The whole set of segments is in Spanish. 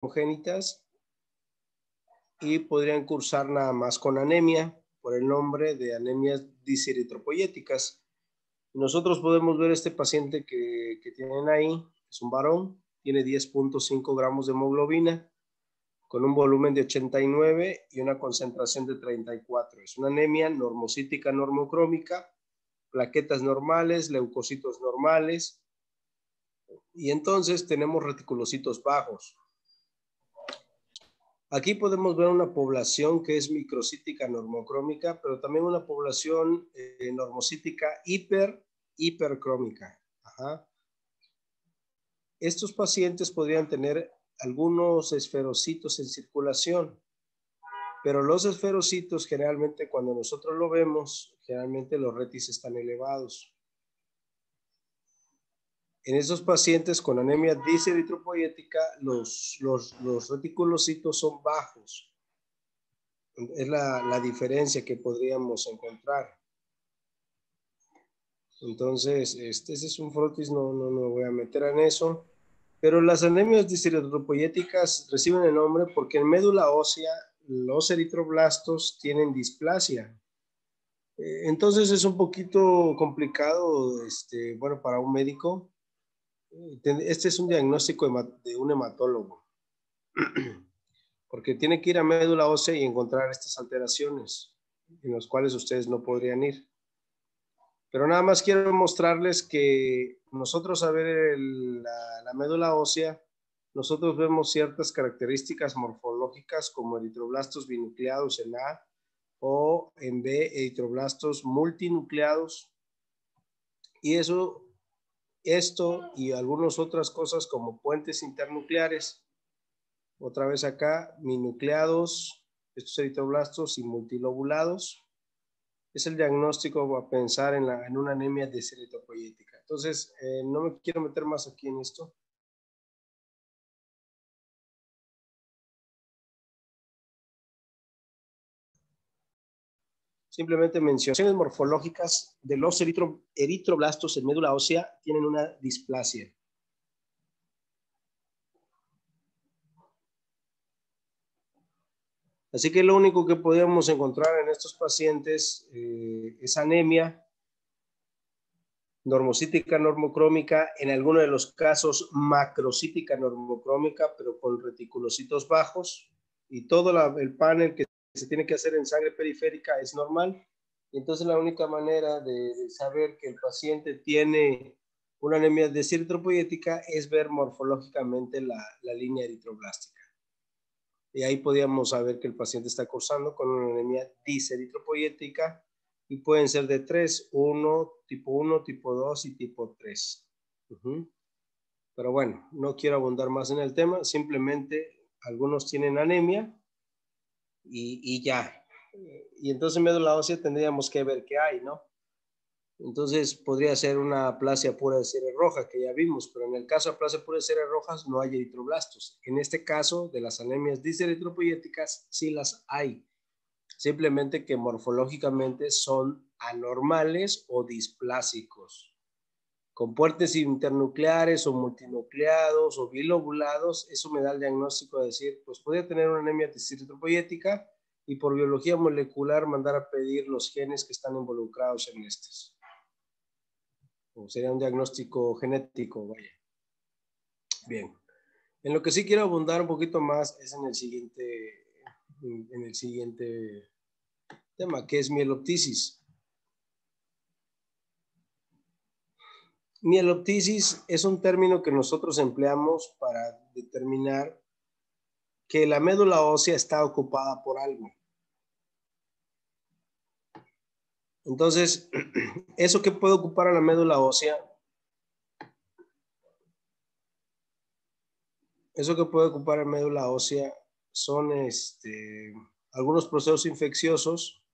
congénitas y podrían cursar nada más con anemia por el nombre de anemias diseritropoyéticas. Nosotros podemos ver este paciente que, que tienen ahí, es un varón, tiene 10.5 gramos de hemoglobina, con un volumen de 89 y una concentración de 34. Es una anemia normocítica normocrómica, plaquetas normales, leucocitos normales, y entonces tenemos reticulocitos bajos. Aquí podemos ver una población que es microcítica normocrómica, pero también una población eh, normocítica hiper, hipercrómica. Estos pacientes podrían tener algunos esferocitos en circulación, pero los esferocitos generalmente cuando nosotros lo vemos, generalmente los retis están elevados. En esos pacientes con anemia diseritropoyética, los, los, los reticulocitos son bajos. Es la, la diferencia que podríamos encontrar. Entonces, este, es un frotis, no, no, no me voy a meter en eso. Pero las anemias diseritropoyéticas reciben el nombre porque en médula ósea los eritroblastos tienen displasia. Eh, entonces es un poquito complicado, este, bueno, para un médico. Este es un diagnóstico de un hematólogo, porque tiene que ir a médula ósea y encontrar estas alteraciones en las cuales ustedes no podrían ir. Pero nada más quiero mostrarles que nosotros a ver la, médula ósea, nosotros vemos ciertas características morfológicas como eritroblastos binucleados en A o en B eritroblastos multinucleados. Y eso, esto y algunas otras cosas como puentes internucleares. Otra vez acá, minucleados, estos eritroblastos y multilobulados es el diagnóstico a pensar en, la, en una anemia de. Entonces, eh, no me quiero meter más aquí en esto. Simplemente menciones morfológicas de los eritroblastos en médula ósea tienen una displasia. Así que lo único que podemos encontrar en estos pacientes eh, es anemia normocítica normocrómica, en algunos de los casos macrocítica normocrómica, pero con reticulocitos bajos, y todo el panel que se tiene que hacer en sangre periférica es normal. entonces la única manera de, saber que el paciente tiene una anemia de eritropoyética es ver morfológicamente la, la línea eritroblástica y ahí podíamos saber que el paciente está cursando con una anemia diseritropoyética y pueden ser de 3, 1, tipo 1, tipo 2 y tipo 3. Pero bueno, no quiero abundar más en el tema, simplemente algunos tienen anemia y, ya. Y entonces en médula ósea tendríamos que ver qué hay, ¿no? Entonces podría ser una plasia pura de seres roja que ya vimos, pero en el caso de plasia pura de seres rojas no hay eritroblastos. En este caso de las anemias diseritropoyéticas sí las hay. Simplemente que morfológicamente son anormales o displásicos. Con puertes internucleares o multinucleados o bilobulados, eso me da el diagnóstico de decir, pues podría tener una anemia diseritropoyética y por biología molecular mandar a pedir los genes que están involucrados en estos sería un diagnóstico genético, vaya. Bien. En lo que sí quiero abundar un poquito más es en el siguiente, en el siguiente tema, que es mieloptisis. Mieloptisis es un término que nosotros empleamos para determinar que la médula ósea está ocupada por algo. Entonces, eso que puede ocupar a la médula ósea, eso que puede ocupar la médula ósea son este, algunos procesos infecciosos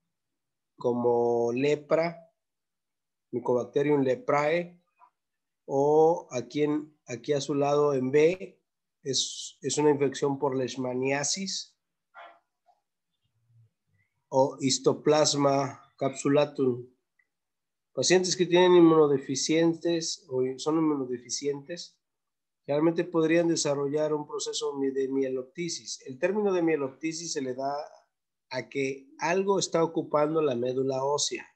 como lepra, Mycobacterium leprae, o aquí, en, aquí a su lado en B es, es una infección por leishmaniasis o histoplasma capsulatum. Pacientes que tienen inmunodeficientes o son inmunodeficientes realmente podrían desarrollar un proceso de mieloptisis. El término de mieloptisis se le da a que algo está ocupando la médula ósea.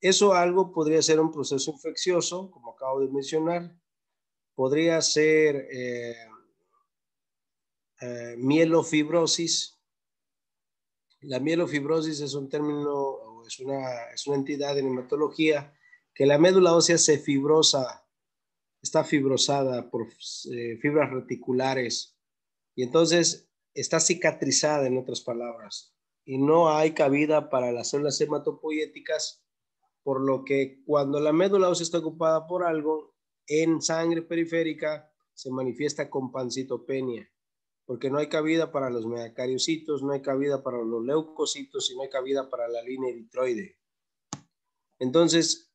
Eso algo podría ser un proceso infeccioso, como acabo de mencionar. Podría ser eh, eh, mielofibrosis. La mielofibrosis es un término, es una, es una entidad en hematología que la médula ósea se fibrosa, está fibrosada por eh, fibras reticulares y entonces está cicatrizada en otras palabras y no hay cabida para las células hematopoyéticas por lo que cuando la médula ósea está ocupada por algo, en sangre periférica se manifiesta con pancitopenia, porque no hay cabida para los megacariocitos, no hay cabida para los leucocitos y no hay cabida para la línea eritroide. Entonces,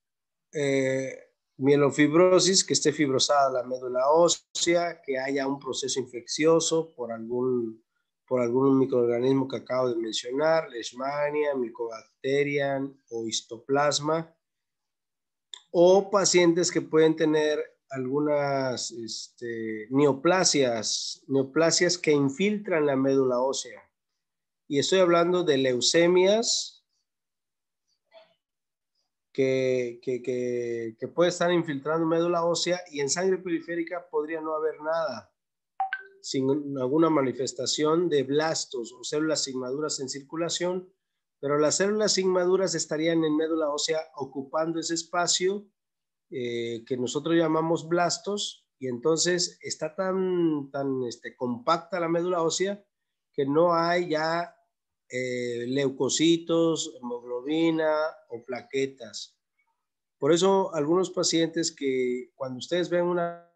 eh, mielofibrosis, que esté fibrosada la médula ósea, que haya un proceso infeccioso por algún por algún microorganismo que acabo de mencionar, Leishmania, Mycobacterium o histoplasma, o pacientes que pueden tener algunas este, neoplasias, neoplasias que infiltran la médula ósea. Y estoy hablando de leucemias que, que, que, que puede estar infiltrando médula ósea y en sangre periférica podría no haber nada sin alguna manifestación de blastos o células sigmaduras en circulación, pero las células sigmaduras estarían en médula ósea ocupando ese espacio eh, que nosotros llamamos blastos y entonces está tan, tan este, compacta la médula ósea que no hay ya eh, leucocitos, hemoglobina o plaquetas. Por eso algunos pacientes que cuando ustedes ven una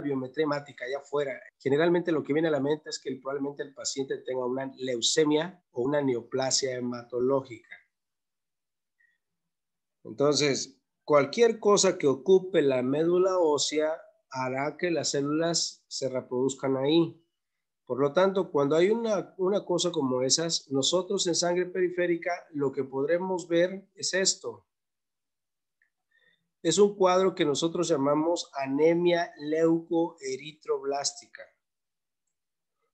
biometría hemática allá afuera, generalmente lo que viene a la mente es que probablemente el paciente tenga una leucemia o una neoplasia hematológica. Entonces, cualquier cosa que ocupe la médula ósea hará que las células se reproduzcan ahí. Por lo tanto, cuando hay una, una cosa como esas, nosotros en sangre periférica lo que podremos ver es esto es un cuadro que nosotros llamamos anemia leucoeritroblástica.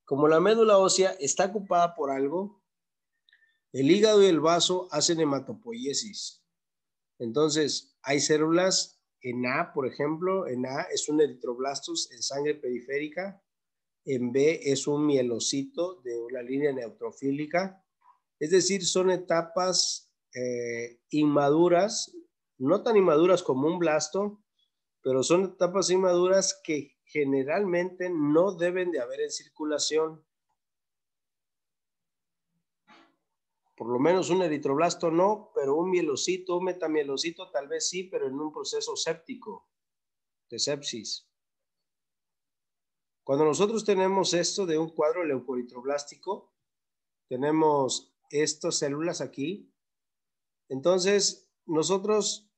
Como la médula ósea está ocupada por algo, el hígado y el vaso hacen hematopoiesis. Entonces, hay células en A, por ejemplo, en A es un eritroblastos en sangre periférica, en B es un mielocito de una línea neutrofílica, es decir, son etapas eh, inmaduras no tan inmaduras como un blasto, pero son etapas inmaduras que generalmente no deben de haber en circulación. Por lo menos un eritroblasto no, pero un mielocito, un metamielocito tal vez sí, pero en un proceso séptico de sepsis. Cuando nosotros tenemos esto de un cuadro leucoeritroblástico, tenemos estas células aquí. Entonces, nosotros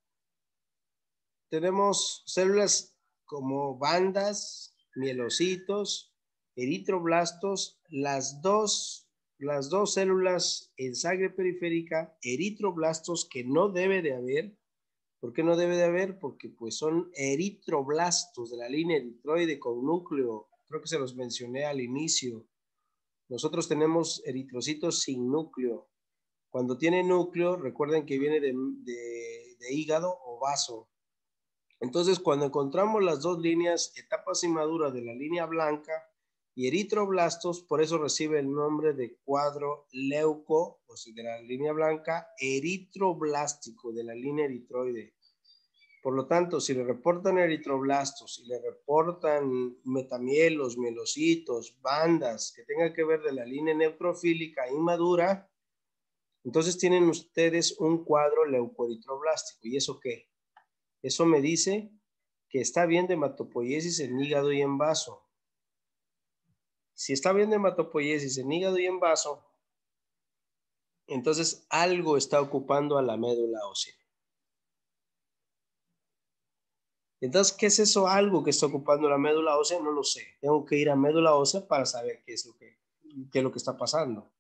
tenemos células como bandas, mielocitos, eritroblastos, las dos, las dos células en sangre periférica, eritroblastos que no debe de haber. ¿Por qué no debe de haber? Porque pues son eritroblastos de la línea eritroide con núcleo. Creo que se los mencioné al inicio. Nosotros tenemos eritrocitos sin núcleo. Cuando tiene núcleo, recuerden que viene de, de hígado o vaso. Entonces, cuando encontramos las dos líneas, etapas inmaduras de la línea blanca y eritroblastos, por eso recibe el nombre de cuadro leuco, o sea, de la línea blanca, eritroblástico, de la línea eritroide. Por lo tanto, si le reportan eritroblastos, si le reportan metamielos, mielocitos, bandas que tengan que ver de la línea neutrofílica inmadura, entonces tienen ustedes un cuadro leucoeritroblástico. ¿Y eso qué? Eso me dice que está bien de hematopoiesis en hígado y en vaso. Si está bien de hematopoiesis en hígado y en vaso, entonces algo está ocupando a la médula ósea. Entonces, ¿qué es eso algo que está ocupando la médula ósea? No lo sé. Tengo que ir a médula ósea para saber qué es lo que, qué es lo que está pasando.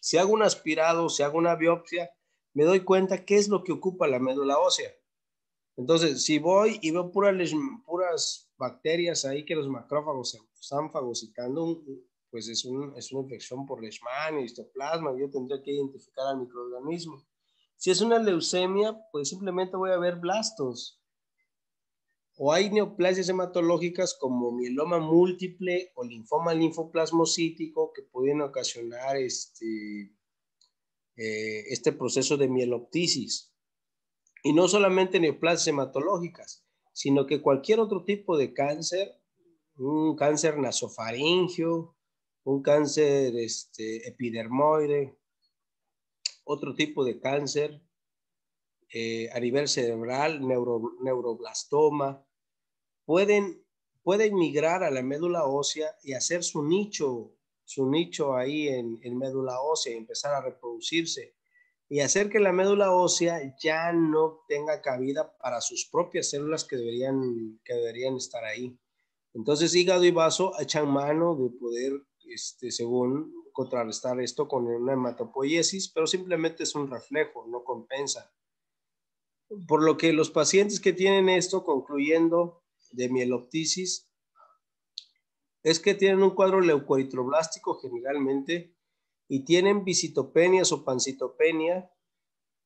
Si hago un aspirado, si hago una biopsia, me doy cuenta qué es lo que ocupa la médula ósea. Entonces, si voy y veo puras, puras bacterias ahí que los macrófagos están fagocitando, pues es, un, es una infección por Leishman, histoplasma, yo tendría que identificar al microorganismo. Si es una leucemia, pues simplemente voy a ver blastos. O hay neoplasias hematológicas como mieloma múltiple o linfoma linfoplasmocítico que pueden ocasionar este, eh, este proceso de mieloptisis. Y no solamente neoplasias hematológicas, sino que cualquier otro tipo de cáncer, un cáncer nasofaringio, un cáncer este, epidermoide, otro tipo de cáncer eh, a nivel cerebral, neuroblastoma, pueden, pueden migrar a la médula ósea y hacer su nicho, su nicho ahí en, en médula ósea y empezar a reproducirse y hacer que la médula ósea ya no tenga cabida para sus propias células que deberían, que deberían estar ahí. Entonces, hígado y vaso echan mano de poder, este, según contrarrestar esto con una hematopoiesis, pero simplemente es un reflejo, no compensa. Por lo que los pacientes que tienen esto, concluyendo de mieloptisis, es que tienen un cuadro leucoeritroblástico generalmente y tienen visitopenias o pancitopenia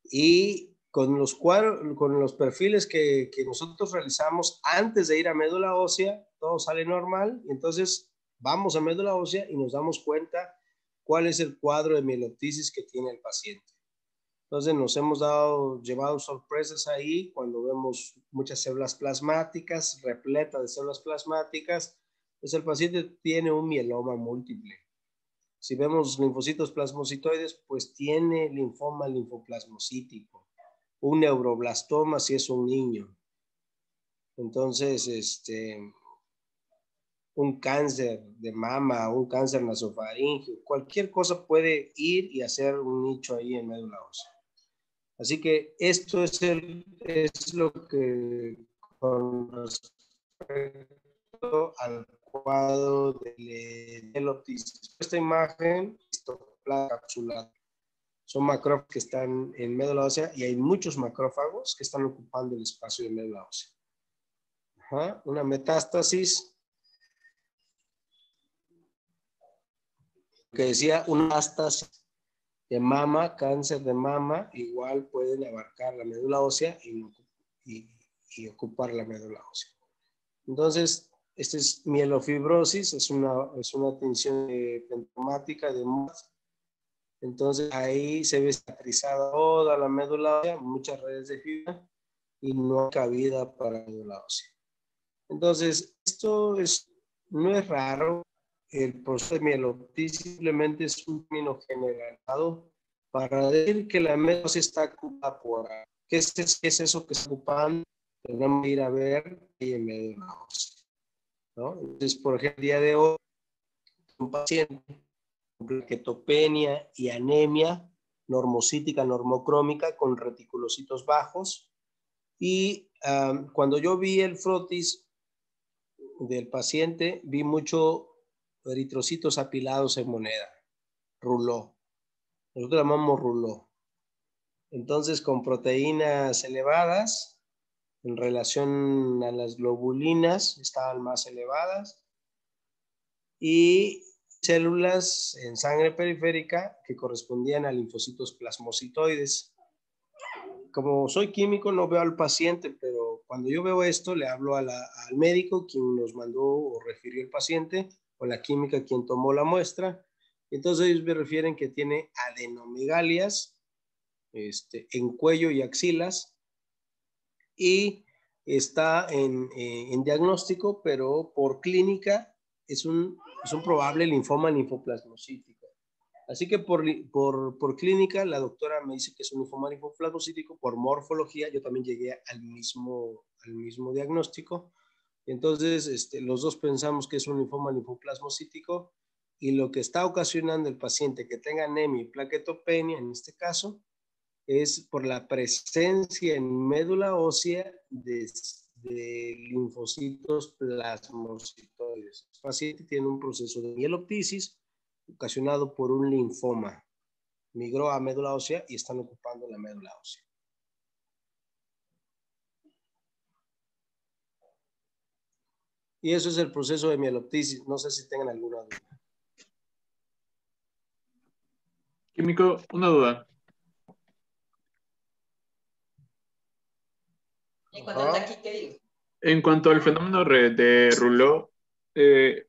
y con los, cuadros, con los perfiles que, que, nosotros realizamos antes de ir a médula ósea, todo sale normal y entonces vamos a médula ósea y nos damos cuenta cuál es el cuadro de mieloptisis que tiene el paciente. Entonces nos hemos dado, llevado sorpresas ahí cuando vemos muchas células plasmáticas, repleta de células plasmáticas, pues el paciente tiene un mieloma múltiple. Si vemos linfocitos plasmocitoides, pues tiene linfoma linfoplasmocítico, un neuroblastoma si es un niño. Entonces, este, un cáncer de mama, un cáncer nasofaringio, cualquier cosa puede ir y hacer un nicho ahí en médula ósea. Así que esto es, el, es lo que con respecto al cuadro de eloptisis. Esta imagen, capsulada. Son macrófagos que están en médula ósea y hay muchos macrófagos que están ocupando el espacio de médula ósea. Una metástasis que decía una metástasis de mama, cáncer de mama, igual pueden abarcar la médula ósea y, y ocupar la médula ósea. Entonces, esta es mielofibrosis, es una, es una tensión pentomática de Entonces ahí se ve cicatrizada toda la médula ósea, muchas redes de fibra y no hay cabida para la médula ósea. Entonces, esto es, no es raro. El proceso de mieloptisis simplemente es un término generalizado para decir que la médula ósea está ocupada por ¿Qué es, qué es eso que está ocupando? Tenemos que ir a ver y en médula ósea. Entonces, por ejemplo, el día de hoy, un paciente con plaquetopenia y anemia normocítica, normocrómica, con reticulocitos bajos. Y cuando yo vi el frotis del paciente, vi mucho eritrocitos apilados en moneda, ruló. Nosotros llamamos ruló. Entonces, con proteínas elevadas, en relación a las globulinas estaban más elevadas y células en sangre periférica que correspondían a linfocitos plasmocitoides. Como soy químico no veo al paciente, pero cuando yo veo esto le hablo al médico quien nos mandó o refirió el paciente o la química quien tomó la muestra. Entonces ellos me refieren que tiene adenomegalias este, en cuello y axilas y está en, eh, en diagnóstico, pero por clínica es un, es un probable linfoma linfoplasmocítico. Así que por, por, por, clínica la doctora me dice que es un linfoma linfoplasmocítico, por morfología yo también llegué al mismo, al mismo diagnóstico. Entonces, este, los dos pensamos que es un linfoma linfoplasmocítico y lo que está ocasionando el paciente que tenga anemia y plaquetopenia, en este caso, es por la presencia en médula ósea de, linfocitos plasmocitoides. El paciente tiene un proceso de mieloptisis ocasionado por un linfoma. migró a médula ósea y están ocupando la médula ósea. Y eso es el proceso de mieloptisis. No sé si tengan alguna duda. Químico, una duda. En cuanto al ¿qué En cuanto al fenómeno de Rouleau, eh,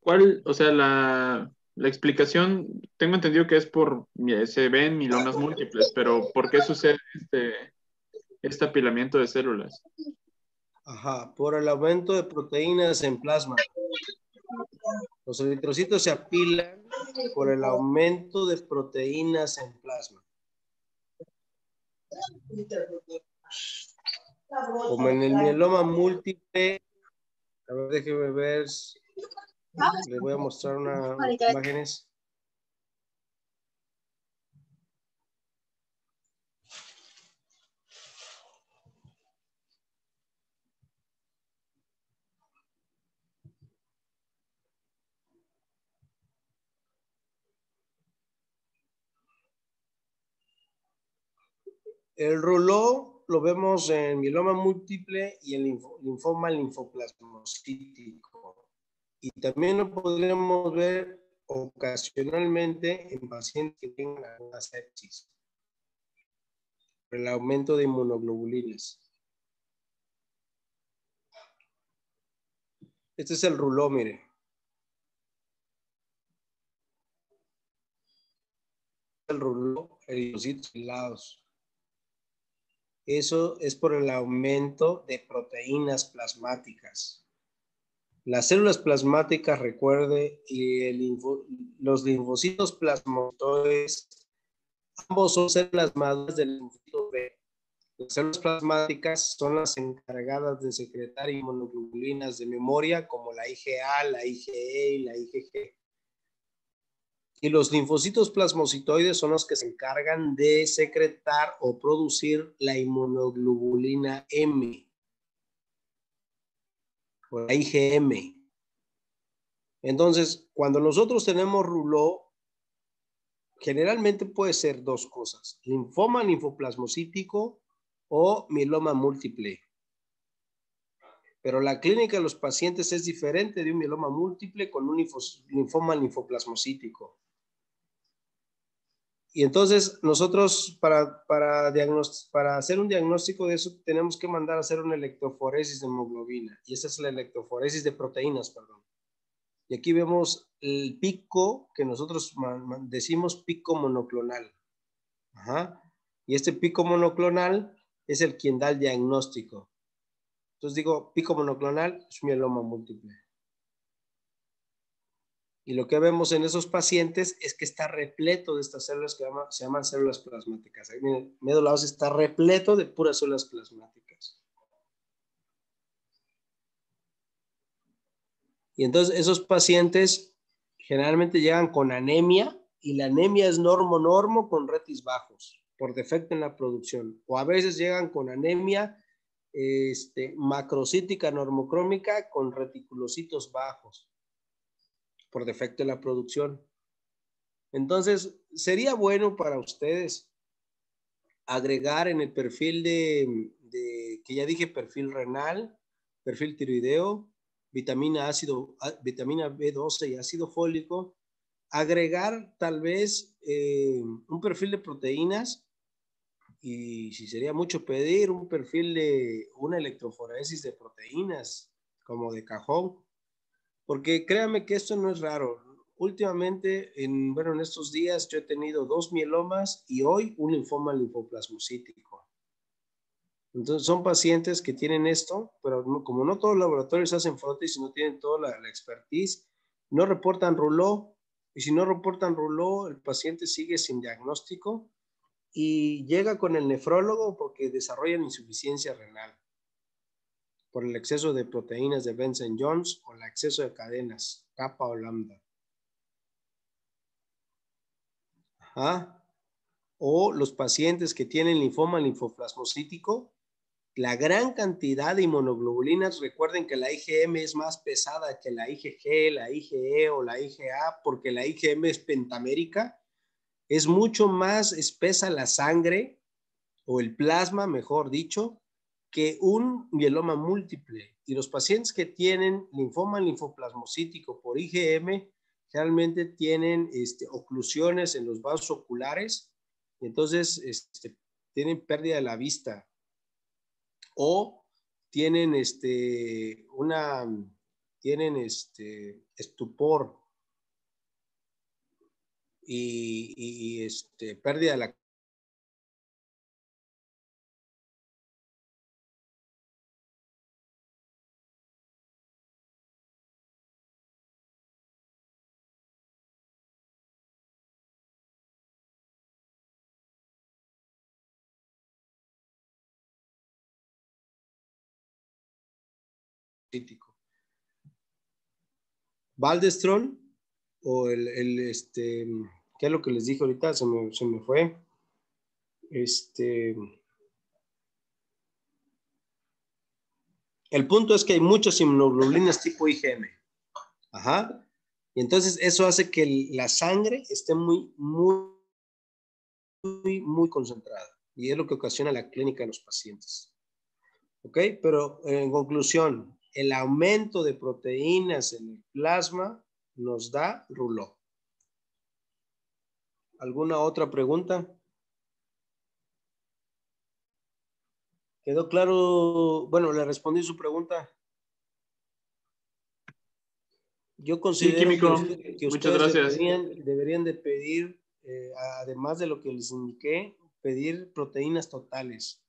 ¿cuál, o sea, la, la, explicación, tengo entendido que es por, se ven milomas múltiples, pero ¿por qué sucede este, este apilamiento de células? Ajá, por el aumento de proteínas en plasma. Los eritrocitos se apilan por el aumento de proteínas en plasma. Como en el mieloma múltiple, a ver, déjeme ver. Les voy a mostrar unas imágenes. El rollo lo vemos en mieloma múltiple y en linfoma linfoplasmocítico. Y también lo podríamos ver ocasionalmente en pacientes que tienen alguna sepsis. El aumento de inmunoglobulinas. Este es el ruló, mire. El ruló, eritrocitos lados. Eso es por el aumento de proteínas plasmáticas. Las células plasmáticas, recuerde, y los linfocitos plasmatoides, ambos son células maduras del linfocito B. Las células plasmáticas son las encargadas de secretar inmunoglobulinas de memoria como la IgA, la IgE y la IgG. Y los linfocitos plasmocitoides son los que se encargan de secretar o producir la inmunoglobulina M o la IgM. Entonces, cuando nosotros tenemos ruló, generalmente puede ser dos cosas, linfoma linfoplasmocítico o mieloma múltiple. Pero la clínica de los pacientes es diferente de un mieloma múltiple con un linfoma linfoplasmocítico. Y entonces nosotros para, para, hacer un diagnóstico de eso tenemos que mandar a hacer una electroforesis de hemoglobina. Y esa es la electroforesis de proteínas, perdón. Y aquí vemos el pico que nosotros decimos pico monoclonal. Y este pico monoclonal es el quien da el diagnóstico. Entonces digo, pico monoclonal es mieloma múltiple. Y lo que vemos en esos pacientes es que está repleto de estas células que se llaman células plasmáticas. Miren, médula ósea está repleto de puras células plasmáticas. Y entonces esos pacientes generalmente llegan con anemia y la anemia es normo-normo con retis bajos por defecto en la producción. O a veces llegan con anemia este, macrocítica normocrómica con reticulocitos bajos por defecto en la producción. Entonces, sería bueno para ustedes agregar en el perfil de, que ya dije, perfil renal, perfil tiroideo, vitamina ácido, vitamina B12 y ácido fólico, agregar tal vez eh, un perfil de proteínas y si sería mucho pedir un perfil de una electroforesis de proteínas como de cajón porque créame que esto no es raro. Últimamente, en, bueno, en estos días yo he tenido dos mielomas y hoy un linfoma linfoplasmocítico. Entonces son pacientes que tienen esto, pero como no todos los laboratorios hacen fotos y no tienen toda la, expertise, no reportan ruló. Y si no reportan ruló, el paciente sigue sin diagnóstico y llega con el nefrólogo porque desarrollan insuficiencia renal por el exceso de proteínas de Benson Jones o el exceso de cadenas, kappa o lambda. O los pacientes que tienen linfoma linfoplasmocítico, la gran cantidad de inmunoglobulinas, recuerden que la IgM es más pesada que la IgG, la IgE o la IgA, porque la IgM es pentamérica es mucho más espesa la sangre o el plasma, mejor dicho, que un mieloma múltiple. Y los pacientes que tienen linfoma linfoplasmocítico por IgM realmente tienen este, oclusiones en los vasos oculares, entonces este, tienen pérdida de la vista o tienen este, una, tienen este, estupor y, y este, pérdida de la crítico. Valdestrón o el, el, este, ¿qué es lo que les dije ahorita? Se me, se me fue. Este, el punto es que hay muchas inmunoglobulinas tipo IgM. Ajá. Y entonces eso hace que la sangre esté muy, muy, muy, muy concentrada. Y es lo que ocasiona la clínica de los pacientes. ¿Ok? Pero en conclusión, el aumento de proteínas en el plasma nos da ruló. ¿Alguna otra pregunta? ¿Quedó claro? Bueno, le respondí su pregunta. Yo considero que, ustedes deberían, de pedir, eh, además de lo que les indiqué, pedir proteínas totales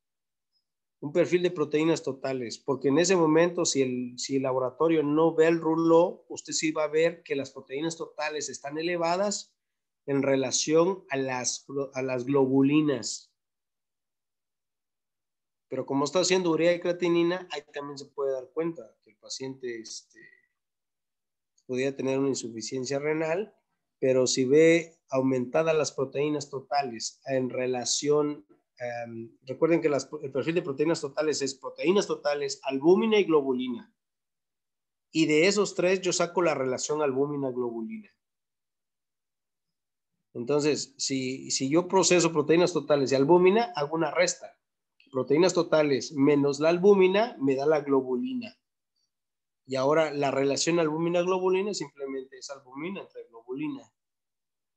un perfil de proteínas totales, porque en ese momento, si el, si el laboratorio no ve el rulo, usted sí va a ver que las proteínas totales están elevadas en relación a las, a las globulinas. Pero como está haciendo urea y creatinina, ahí también se puede dar cuenta que el paciente este, podría tener una insuficiencia renal, pero si ve aumentadas las proteínas totales en relación Em, recuerden que el perfil de proteínas totales es proteínas totales, albúmina y globulina. Y de esos tres yo saco la relación albúmina-globulina. Entonces, si, si yo proceso proteínas totales y albúmina, hago una resta. Proteínas totales menos la albúmina me da la globulina. Y ahora la relación albúmina-globulina simplemente es albúmina entre globulina.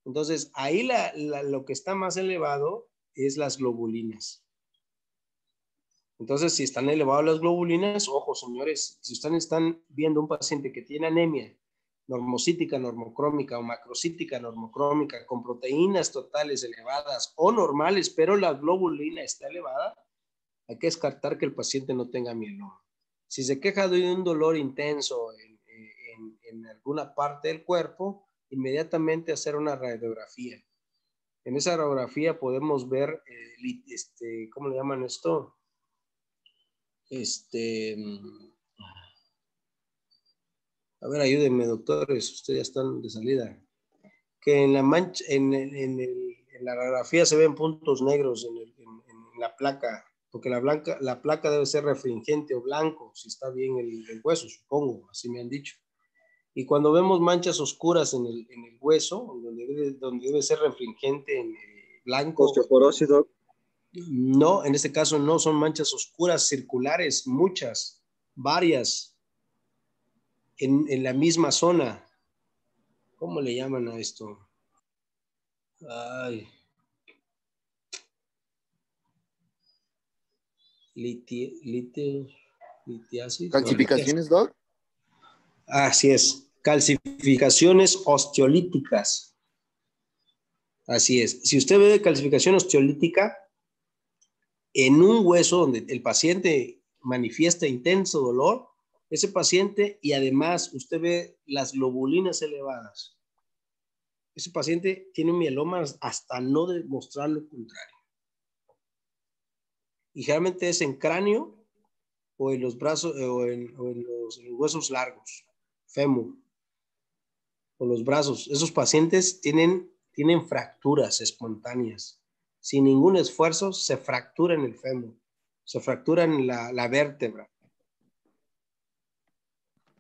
Entonces, ahí lo que está más elevado es las globulinas. Entonces, si están elevadas las globulinas, ojo, señores, si ustedes están viendo un paciente que tiene anemia normocítica, normocrómica o macrocítica, normocrómica, con proteínas totales elevadas o normales, pero la globulina está elevada, hay que descartar que el paciente no tenga mieloma. Si se queja de un dolor intenso en, en alguna parte del cuerpo, inmediatamente hacer una radiografía en esa radiografía podemos ver, eh, este, ¿cómo le llaman esto? Este, a ver, ayúdenme, doctores, ustedes ya están de salida. Que en la mancha, en, la radiografía se ven puntos negros en, la placa, porque la, blanca, la placa debe ser refringente o blanco, si está bien el hueso, supongo, así me han dicho. Y cuando vemos manchas oscuras en el, en el hueso, donde debe, donde debe ser refringente en blanco. Osteoporosis, No, en este caso no, son manchas oscuras circulares, muchas, varias, en, en la misma zona. ¿Cómo le llaman a esto? Ay. litiasis. ¿Calcificaciones, Doc? Así es, calcificaciones osteolíticas. Así es. Si usted ve calcificación osteolítica en un hueso donde el paciente manifiesta intenso dolor, ese paciente y además usted ve las globulinas elevadas, ese paciente tiene un mieloma hasta no demostrar lo contrario. Y generalmente es en cráneo o en los brazos o en los huesos largos fémur o los brazos. Esos pacientes tienen, tienen fracturas espontáneas. Sin ningún esfuerzo se fractura en el fémur, se fractura en la, la vértebra.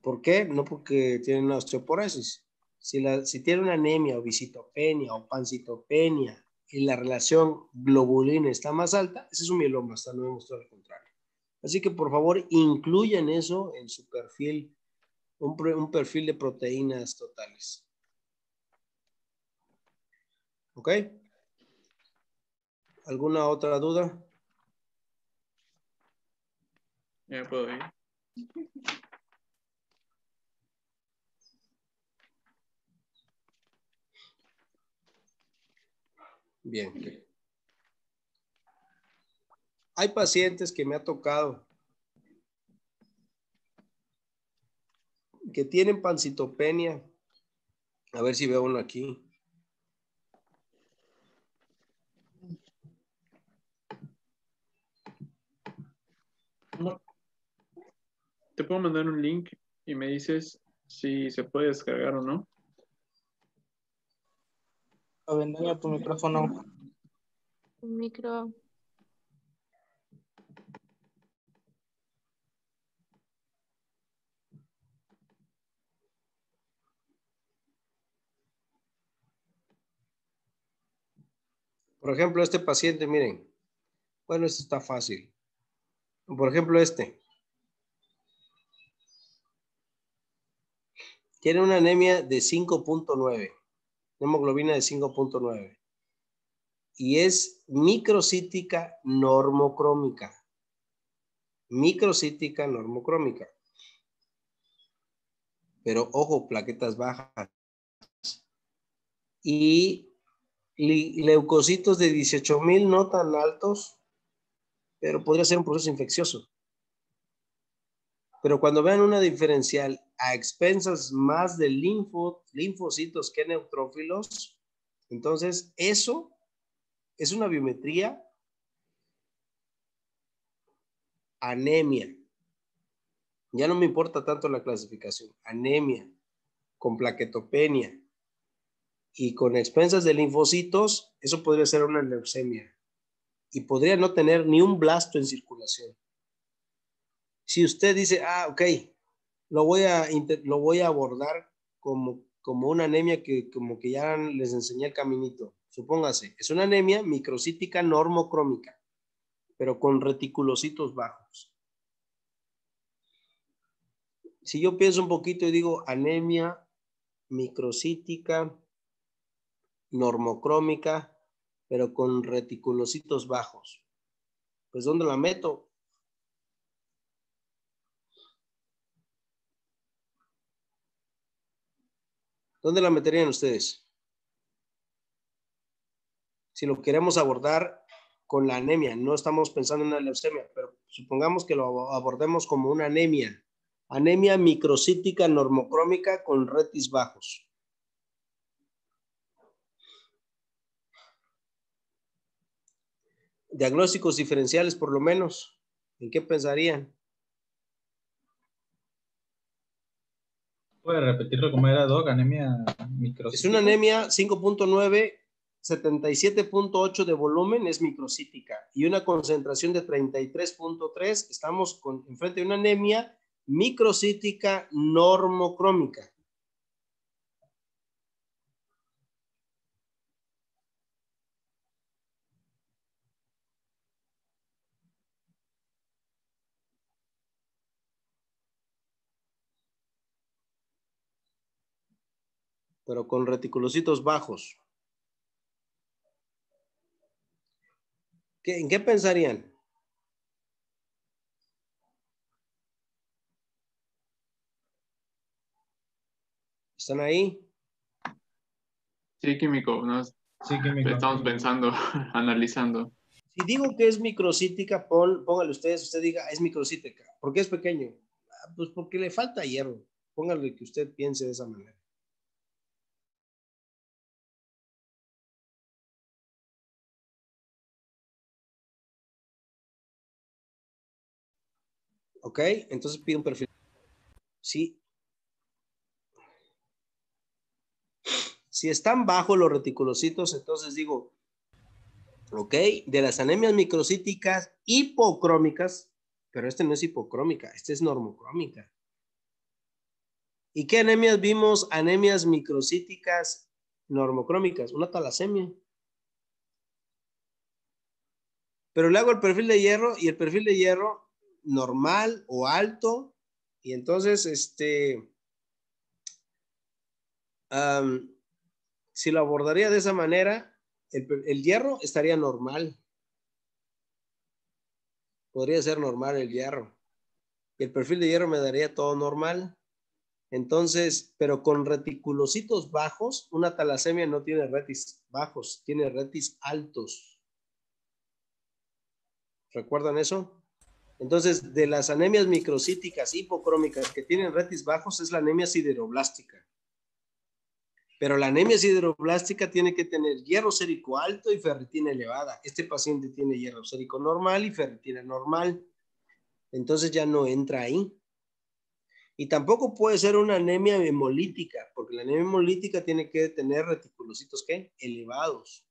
¿Por qué? No porque tienen una osteoporosis, Si, la, si tiene una anemia o visitopenia o pancitopenia y la relación globulina está más alta, ese es un mieloma, hasta no demostrar lo contrario. Así que por favor incluyan eso en su perfil, un, un perfil de proteínas totales. ¿Ok? ¿Alguna otra duda? Ya puedo ir. Bien. Hay pacientes que me ha tocado que tienen pancitopenia. A ver si veo uno aquí. Te puedo mandar un link y me dices si se puede descargar o no. A ver, tu micrófono. Micro. Por ejemplo, este paciente, miren. Bueno, esto está fácil. Por ejemplo, este. Tiene una anemia de 5.9, hemoglobina de 5.9. Y es microcítica normocrómica. Microcítica normocrómica. Pero ojo, plaquetas bajas. Y leucocitos de 18 mil no tan altos, pero podría ser un proceso infeccioso. Pero cuando vean una diferencial a expensas más de linfo, linfocitos que neutrófilos, entonces eso es una biometría anemia. Ya no me importa tanto la clasificación. Anemia con plaquetopenia y con expensas de linfocitos, eso podría ser una leucemia y podría no tener ni un blasto en circulación. Si usted dice, ah, ok, lo voy a, lo voy a abordar como, como una anemia que como que ya les enseñé el caminito. Supóngase, es una anemia microcítica normocrómica, pero con reticulocitos bajos. Si yo pienso un poquito y digo anemia microcítica normocrómica, pero con reticulocitos bajos, pues ¿dónde la meto? ¿Dónde la meterían ustedes? Si lo queremos abordar con la anemia, no estamos pensando en una leucemia, pero supongamos que lo abordemos como una anemia, anemia microcítica normocrómica con retis bajos. Diagnósticos diferenciales, por lo menos, ¿en qué pensarían? ¿Puede repetirlo como era, Doc? Anemia microcítica. Es una anemia 5.9, 77.8 de volumen, es microcítica. Y una concentración de 33.3, estamos con, enfrente de una anemia microcítica normocrómica. Pero con reticulocitos bajos. ¿En qué pensarían? ¿Están ahí? Sí, químico. sí, químico. Estamos pensando, analizando. Si digo que es microcítica, pon, póngale ustedes, usted diga, es microcítica. ¿Por qué es pequeño? Ah, pues porque le falta hierro. Póngale que usted piense de esa manera. ¿Ok? Entonces pido un perfil. Sí. Si están bajo los reticulocitos, entonces digo, ok, de las anemias microcíticas hipocrómicas, pero este no es hipocrómica, este es normocrómica. ¿Y qué anemias vimos? Anemias microcíticas normocrómicas, una talasemia. Pero le hago el perfil de hierro y el perfil de hierro normal o alto. Y entonces, este, si lo abordaría de esa manera, el, el hierro estaría normal. Podría ser normal el hierro. El perfil de hierro me daría todo normal. Entonces, pero con reticulocitos bajos, una talasemia no tiene retis bajos, tiene retis altos. ¿Recuerdan eso? Entonces, de las anemias microcíticas hipocrómicas que tienen retis bajos es la anemia sideroblástica. Pero la anemia sideroblástica tiene que tener hierro sérico alto y ferritina elevada. Este paciente tiene hierro sérico normal y ferritina normal. Entonces ya no entra ahí. Y tampoco puede ser una anemia hemolítica, porque la anemia hemolítica tiene que tener reticulocitos ¿qué? elevados.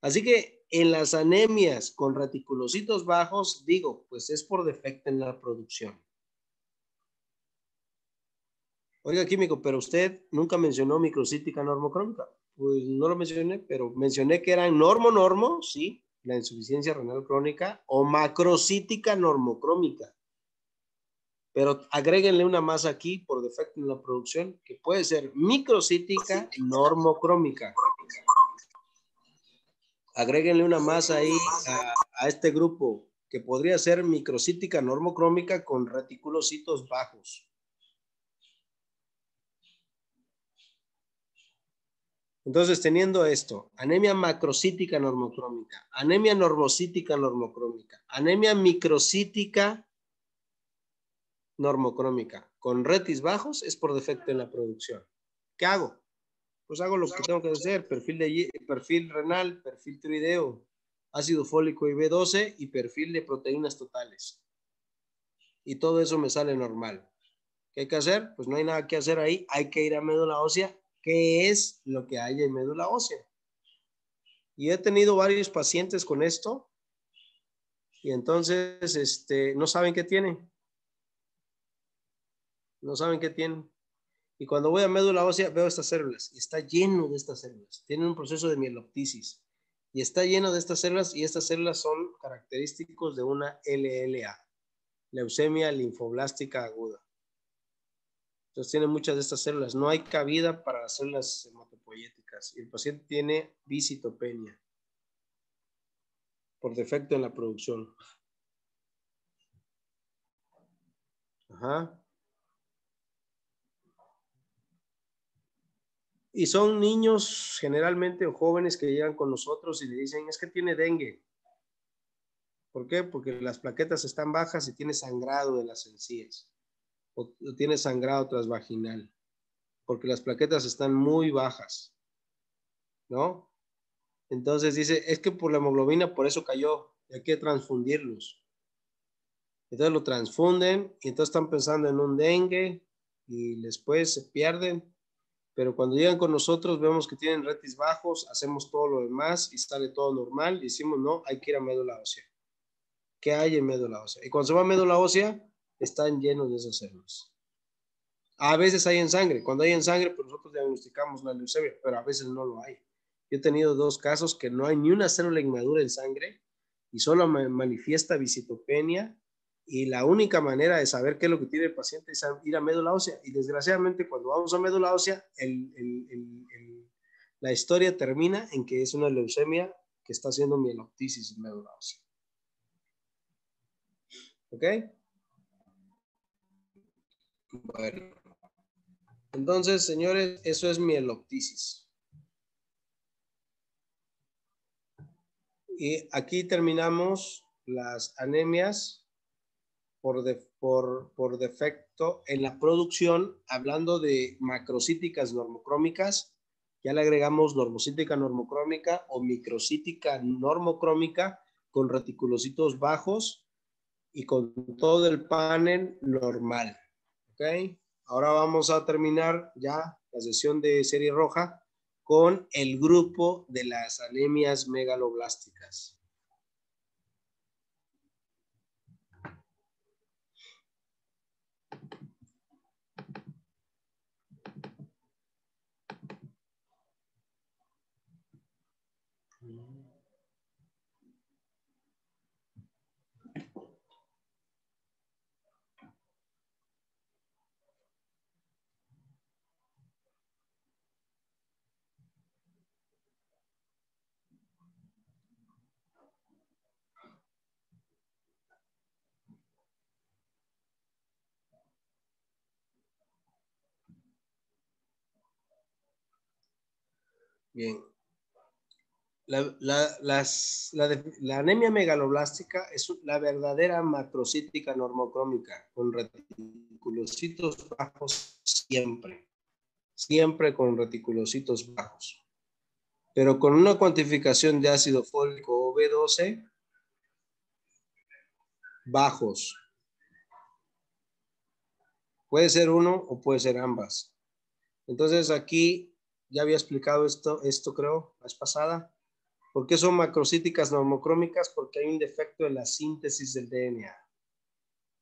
Así que en las anemias con reticulocitos bajos, digo, pues es por defecto en la producción. Oiga, químico, pero usted nunca mencionó microcítica normocrómica. Pues no lo mencioné, pero mencioné que eran normo-normo, sí, la insuficiencia renal crónica, o macrocítica normocrómica. Pero agréguenle una más aquí por defecto en la producción, que puede ser microcítica normocrómica. Agréguenle una más ahí a, a este grupo, que podría ser microcítica normocrómica con reticulocitos bajos. Entonces, teniendo esto, anemia macrocítica normocrómica, anemia normocítica normocrómica, anemia microcítica normocrómica con retis bajos es por defecto en la producción. ¿Qué hago? Pues hago lo que tengo que hacer, perfil, de, perfil renal, perfil tiroideo, ácido fólico y B12 y perfil de proteínas totales. Y todo eso me sale normal. ¿Qué hay que hacer? Pues no hay nada que hacer ahí, hay que ir a médula ósea qué es lo que hay en médula ósea. Y he tenido varios pacientes con esto y entonces este, no saben qué tienen. No saben qué tienen. Y cuando voy a médula ósea veo estas células y está lleno de estas células. Tienen un proceso de mieloptisis y está lleno de estas células y estas células son característicos de una LLA, leucemia linfoblástica aguda. Entonces tiene muchas de estas células. No hay cabida para las células hematopoyéticas. Y el paciente tiene visitopenia por defecto en la producción. Ajá. Y son niños generalmente o jóvenes que llegan con nosotros y le dicen, es que tiene dengue. ¿Por qué? Porque las plaquetas están bajas y tiene sangrado de las encías o tiene sangrado transvaginal, porque las plaquetas están muy bajas, ¿no? Entonces dice, es que por la hemoglobina por eso cayó, hay que transfundirlos. Entonces lo transfunden y entonces están pensando en un dengue y después se pierden. Pero cuando llegan con nosotros vemos que tienen retis bajos, hacemos todo lo demás y sale todo normal y decimos, no, hay que ir a médula ósea. ¿Qué hay en médula ósea? Y cuando se va a médula ósea, están llenos de esas células. A veces hay en sangre. Cuando hay en sangre, pues nosotros diagnosticamos la leucemia, pero a veces no lo hay. Yo he tenido dos casos que no hay ni una célula inmadura en sangre y solo manifiesta visitopenia y la única manera de saber qué es lo que tiene el paciente es ir a médula ósea. Y desgraciadamente cuando vamos a médula ósea, la historia termina en que es una leucemia que está haciendo mieloptisis en médula ósea. ¿Ok? Bueno. Entonces, señores, eso es mieloptisis. Y aquí terminamos las anemias por, de, por, por, defecto en la producción, hablando de macrocíticas normocrómicas. Ya le agregamos normocítica normocrómica o microcítica normocrómica con reticulocitos bajos y con todo el panel normal. ¿Ok? Ahora vamos a terminar ya la sesión de serie roja con el grupo de las anemias megaloblásticas. Bien. La, la- la la anemia megaloblástica es la verdadera macrocítica normocrómica, con reticulocitos bajos siempre. Siempre con reticulocitos bajos. Pero con una cuantificación de ácido fólico o B12 bajos. Puede ser uno o puede ser ambas. Entonces aquí ya había explicado esto, esto creo, la vez pasada. ¿Por qué son macrocíticas normocrómicas? Porque hay un defecto en la síntesis del DNA.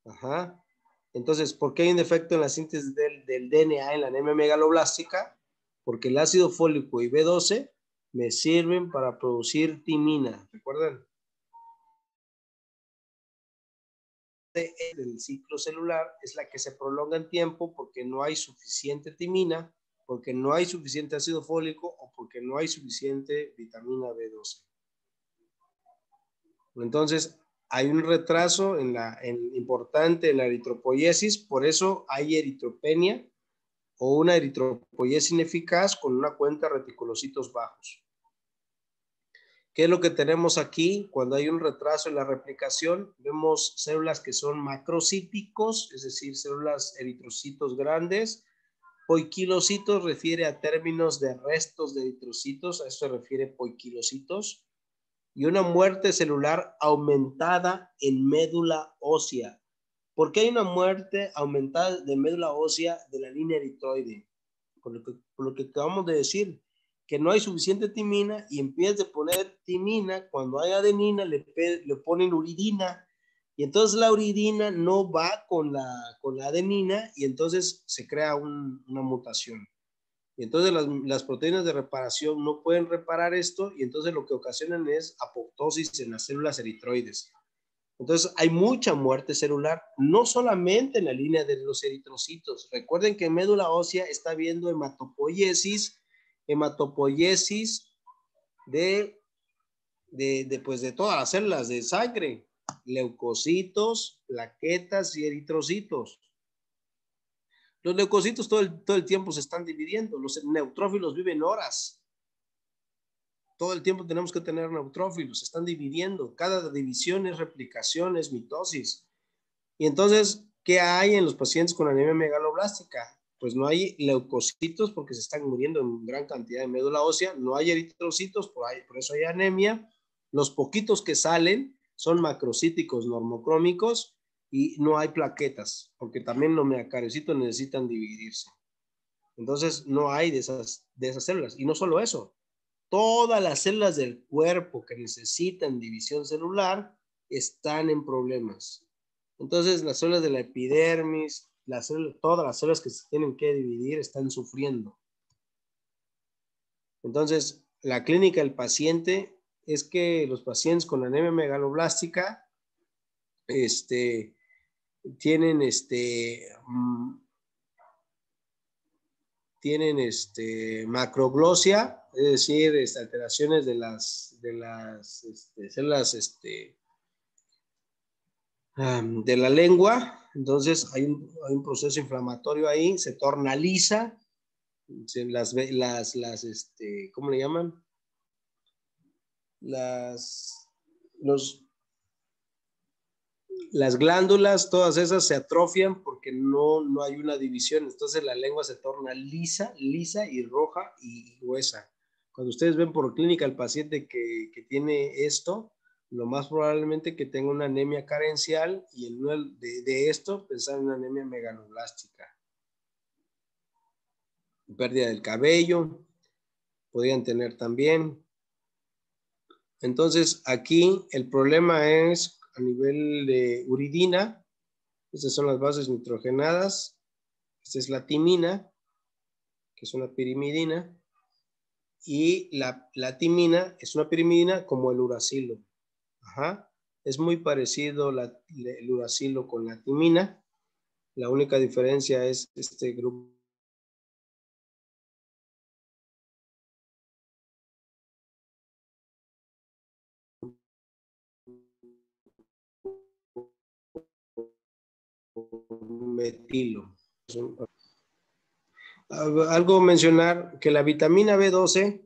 Ajá. Entonces, ¿por qué hay un defecto en la síntesis del, del DNA en la anemia megaloblástica? Porque el ácido fólico y B12 me sirven para producir timina. ¿Recuerdan? del ciclo celular es la que se prolonga en tiempo porque no hay suficiente timina, porque no hay suficiente ácido fólico o porque no hay suficiente vitamina B12. Entonces, hay un retraso en la, en- importante en la eritropoiesis, por eso hay eritropenia o una eritropoiesis ineficaz con una cuenta de reticulocitos bajos. ¿Qué es lo que tenemos aquí? Cuando hay un retraso en la replicación, vemos células que son macrocíticos, es decir, células eritrocitos grandes. Poiquilocitos refiere a términos de restos de eritrocitos, a eso se refiere poiquilocitos. Y una muerte celular aumentada en médula ósea. ¿Por qué hay una muerte aumentada de médula ósea de la línea eritroide? Por lo que, por acabamos de decir, que no hay suficiente timina y vez de poner timina, cuando hay adenina le, le ponen uridina y entonces la uridina no va con la, con la adenina y entonces se crea un- una mutación. Y entonces las, las proteínas de reparación no pueden reparar esto y entonces lo que ocasionan es apoptosis en las células eritroides. Entonces hay mucha muerte celular, no solamente en la línea de los eritrocitos. Recuerden que en médula ósea está habiendo hematopoiesis, hematopoiesis de, de, de, pues, de todas las células de sangre, leucocitos, plaquetas y eritrocitos. Los leucocitos todo el, todo el tiempo se están dividiendo, los neutrófilos viven horas. Todo el tiempo tenemos que tener neutrófilos, se están dividiendo. Cada división es replicación, es mitosis. Y entonces, ¿qué hay en los pacientes con anemia megaloblástica? Pues no hay leucocitos porque se están muriendo en gran cantidad de médula ósea, no hay eritrocitos, por, ahí, por eso hay anemia. Los poquitos que salen son macrocíticos normocrómicos y no hay plaquetas, porque también los megacarecitos necesitan dividirse. Entonces, no hay de esas, de esas células. Y no solo eso, todas las células del cuerpo que necesitan división celular están en problemas. Entonces, las células de la epidermis, las células, todas las células que se tienen que dividir están sufriendo. Entonces, la clínica del paciente es que los pacientes con anemia megaloblástica este, tienen este, mm, tienen este, macroglosia, es decir, este, alteraciones de las, de las este, células este, de la lengua. Entonces hay un, hay un, proceso inflamatorio ahí, se torna lisa, las, las, las este, ¿cómo le llaman? Las, las glándulas, todas esas se atrofian porque no, no hay una división. Entonces la lengua se torna lisa, lisa y roja y gruesa. Cuando ustedes ven por clínica al paciente que, que tiene esto, lo más probablemente que tenga una anemia carencial y el de, de esto pensar en una anemia megaloblástica. Pérdida del cabello, podrían tener también. Entonces aquí el problema es a nivel de uridina. Estas son las bases nitrogenadas. Esta es la timina, que es una pirimidina. Y la, la timina es una pirimidina como el uracilo. Ajá. Es muy parecido el uracilo con la timina. La única diferencia es este grupo. metilo. Algo mencionar que la vitamina B12,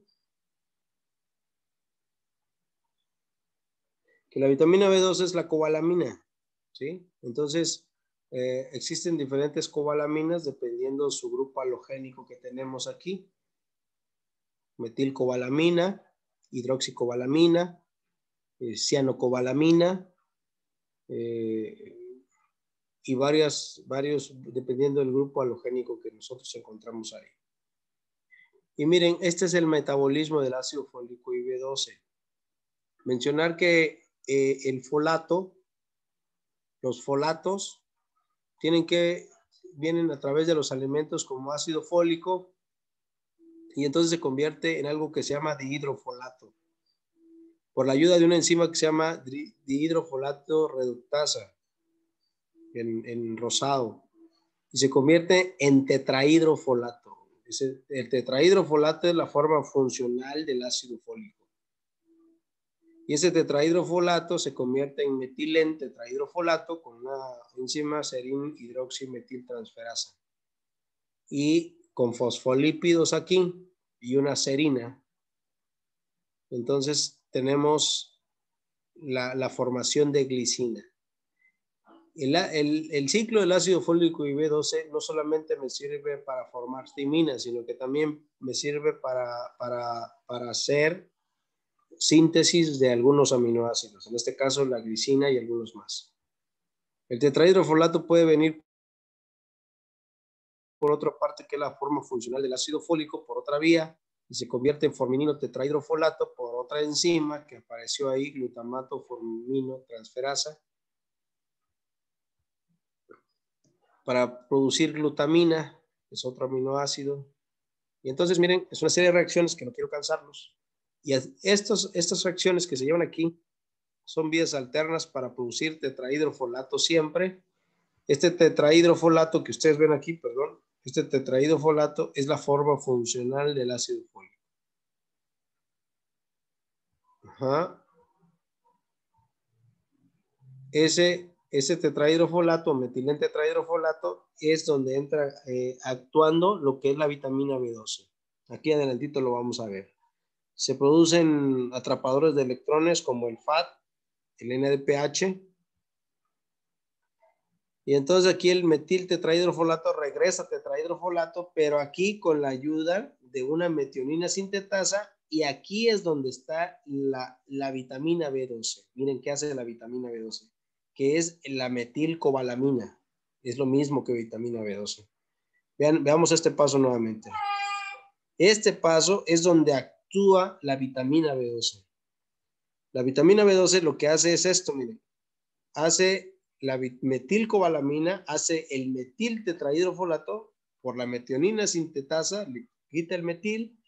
que la vitamina B12 es la cobalamina, ¿sí? Entonces, eh, existen diferentes cobalaminas dependiendo su grupo halogénico que tenemos aquí. Metilcobalamina, hidroxicobalamina, eh, cianocobalamina, eh, y varias, varios, dependiendo del grupo halogénico que nosotros encontramos ahí. Y miren, este es el metabolismo del ácido fólico y B12. Mencionar que eh, el folato, los folatos, tienen que, vienen a través de los alimentos como ácido fólico y entonces se convierte en algo que se llama dihidrofolato por la ayuda de una enzima que se llama dihidrofolato reductasa en, rosado y se convierte en tetrahidrofolato. El tetrahidrofolato es la forma funcional del ácido fólico. Y ese tetrahidrofolato se convierte en metilen tetrahidrofolato con una enzima serin hidroximetiltransferasa. Y con fosfolípidos aquí y una serina. Entonces, tenemos la, formación de glicina. El, ciclo del ácido fólico y B12 no solamente me sirve para formar timina, sino que también me sirve para, para, hacer síntesis de algunos aminoácidos, en este caso la glicina y algunos más. El tetrahidrofolato puede venir por otra parte que es la forma funcional del ácido fólico, por otra vía, y se convierte en forminino tetrahidrofolato por otra enzima que apareció ahí, glutamato formino transferasa, para producir glutamina, es otro aminoácido. Y entonces, miren, es una serie de reacciones que no quiero cansarlos. Y estos, estas reacciones que se llevan aquí son vías alternas para producir tetrahidrofolato siempre. Este tetrahidrofolato que ustedes ven aquí, perdón, este tetrahidrofolato es la forma funcional del ácido fólico. Ajá. Ese, ese tetrahidrofolato, metilente tetrahidrofolato, es donde entra eh, actuando lo que es la vitamina B12. Aquí adelantito lo vamos a ver. Se producen atrapadores de electrones como el FAT, el NDPH, y entonces aquí el metil tetrahidrofolato regresa a tetrahidrofolato, pero aquí con la ayuda de una metionina sintetasa y aquí es donde está la, la vitamina B12. Miren qué hace la vitamina B12, que es la metilcobalamina. Es lo mismo que vitamina B12. Vean, veamos este paso nuevamente. Este paso es donde actúa la vitamina B12. La vitamina B12 lo que hace es esto, miren. Hace la metilcobalamina hace el metil tetrahidrofolato por la metionina sintetasa, le quita el metil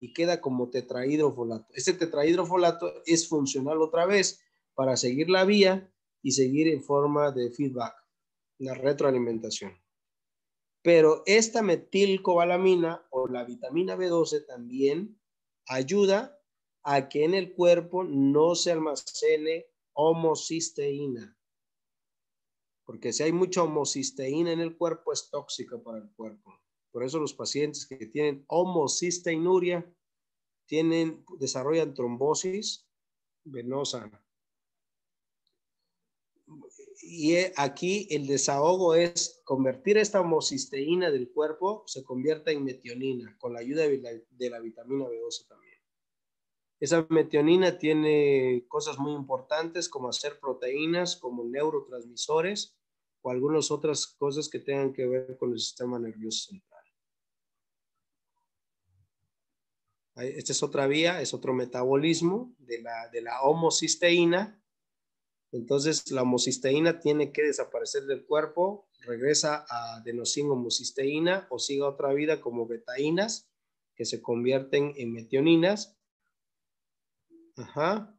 y queda como tetrahidrofolato. Este tetrahidrofolato es funcional otra vez para seguir la vía y seguir en forma de feedback, la retroalimentación. Pero esta metilcobalamina o la vitamina B12 también ayuda a que en el cuerpo no se almacene homocisteína porque si hay mucha homocisteína en el cuerpo es tóxica para el cuerpo. Por eso los pacientes que tienen homocisteinuria tienen, desarrollan trombosis venosa. Y aquí el desahogo es convertir esta homocisteína del cuerpo, se convierta en metionina con la ayuda de la, de la vitamina B12 también. Esa metionina tiene cosas muy importantes como hacer proteínas, como neurotransmisores, o algunas otras cosas que tengan que ver con el sistema nervioso central. Esta es otra vía, es otro metabolismo de la, de la homocisteína. Entonces, la homocisteína tiene que desaparecer del cuerpo, regresa a adenosín homocisteína o siga otra vida como betaínas que se convierten en metioninas. Ajá.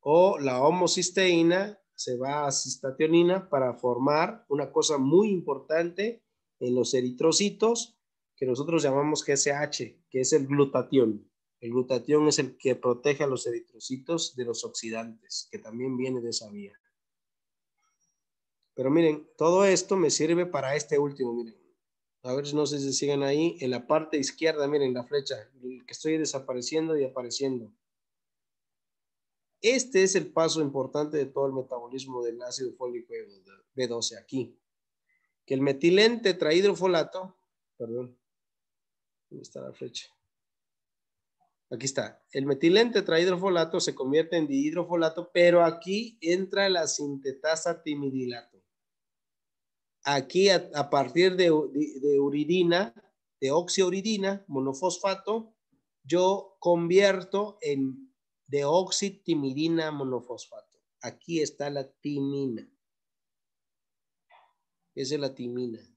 O la homocisteína se va a cistationina para formar una cosa muy importante en los eritrocitos que nosotros llamamos GSH, que es el glutatión. El glutatión es el que protege a los eritrocitos de los oxidantes, que también viene de esa vía. Pero miren, todo esto me sirve para este último, miren. A ver, no sé si siguen ahí. En la parte izquierda, miren la flecha, que estoy desapareciendo y apareciendo. Este es el paso importante de todo el metabolismo del ácido fólico B12 aquí. Que el metilén tetrahidrofolato, perdón, ¿dónde está la flecha? Aquí está. El metilén tetrahidrofolato se convierte en dihidrofolato, pero aquí entra la sintetasa timidilato. Aquí a, partir de, de, de uridina, de oxiuridina, monofosfato, yo convierto en deoxitimidina monofosfato. Aquí está la timina. Esa es la timina.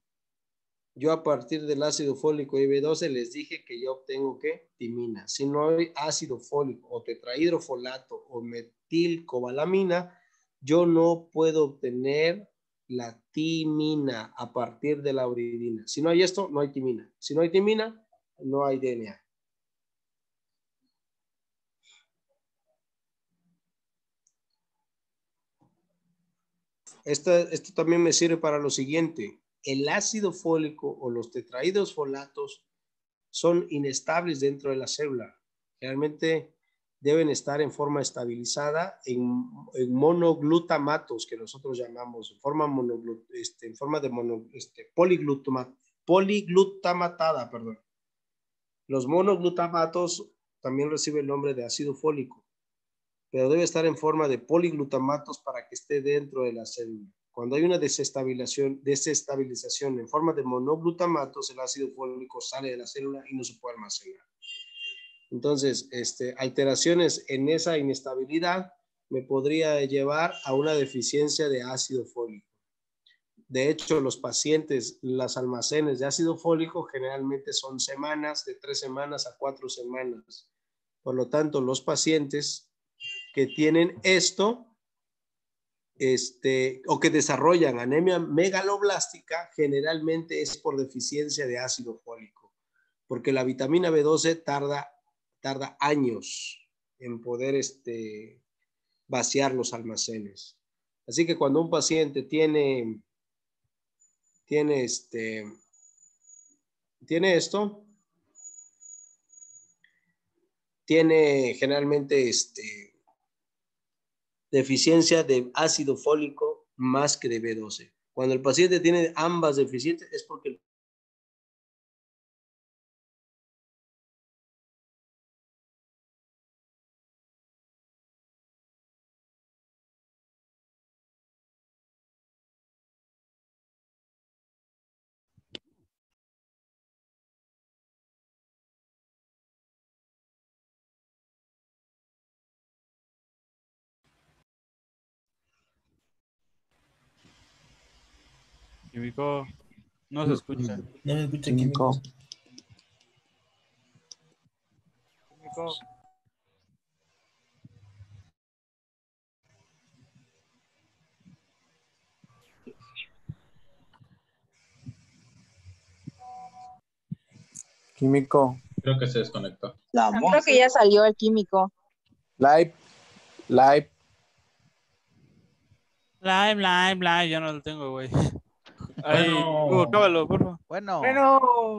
Yo a partir del ácido fólico y B12 les dije que yo obtengo ¿qué? Timina. Si no hay ácido fólico o tetrahidrofolato o metilcobalamina, yo no puedo obtener la timina a partir de la uridina. Si no hay esto, no hay timina. Si no hay timina, no hay DNA. Esto también me sirve para lo siguiente. El ácido fólico o los tetraídos folatos son inestables dentro de la célula. Realmente deben estar en forma estabilizada en, monoglutamatos, que nosotros llamamos, en forma, monoglut, este, en forma de mono, este, poliglutama, poliglutamatada. Perdón. Los monoglutamatos también reciben el nombre de ácido fólico pero debe estar en forma de poliglutamatos para que esté dentro de la célula. Cuando hay una desestabilización, desestabilización en forma de monoglutamatos, el ácido fólico sale de la célula y no se puede almacenar. Entonces, este, alteraciones en esa inestabilidad me podría llevar a una deficiencia de ácido fólico. De hecho, los pacientes, las almacenes de ácido fólico generalmente son semanas, de tres semanas a cuatro semanas. Por lo tanto, los pacientes que tienen esto, este, o que desarrollan anemia megaloblástica, generalmente es por deficiencia de ácido fólico, porque la vitamina B12 tarda, tarda años en poder este, vaciar los almacenes. Así que cuando un paciente tiene, tiene, este, tiene esto, tiene generalmente este, deficiencia de ácido fólico más que de B12. Cuando el paciente tiene ambas deficientes es porque Químico, no se escucha. No me escucha químico. Químico. Químico. Creo que se desconectó. Yo creo que ya salió el químico. Live. Live. Live, live, live. Yo no lo tengo, güey. Ahí, Bueno. Hugo, cábalo, por favor. Bueno. Bueno.